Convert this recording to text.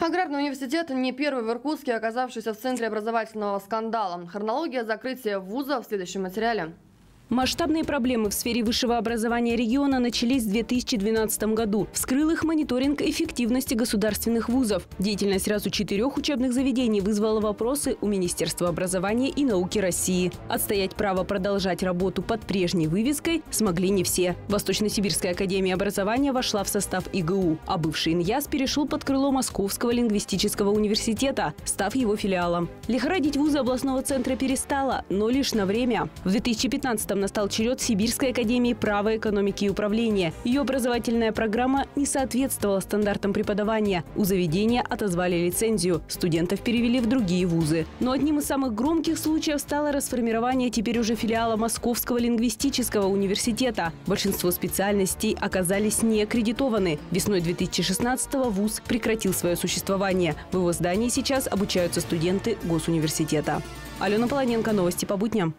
Аграрный университет не первый в Иркутске, оказавшийся в центре образовательного скандала. Хронология закрытия вуза в следующем материале. Масштабные проблемы в сфере высшего образования региона начались в 2012 году. Вскрыл их мониторинг эффективности государственных вузов. Деятельность сразу четырех учебных заведений вызвала вопросы у Министерства образования и науки России. Отстоять право продолжать работу под прежней вывеской смогли не все. Восточно-Сибирская академия образования вошла в состав ИГУ, а бывший ИНЯС перешел под крыло Московского лингвистического университета, став его филиалом. Лихорадить вузы областного центра перестало, но лишь на время. В 2015 2015 настал черед Сибирской академии права, экономики и управления. Ее образовательная программа не соответствовала стандартам преподавания. У заведения отозвали лицензию. Студентов перевели в другие вузы. Но одним из самых громких случаев стало расформирование теперь уже филиала Московского лингвистического университета. Большинство специальностей оказались не аккредитованы. Весной 2016-го вуз прекратил свое существование. В его здании сейчас обучаются студенты госуниверситета. Алена Полоненко, новости по будням.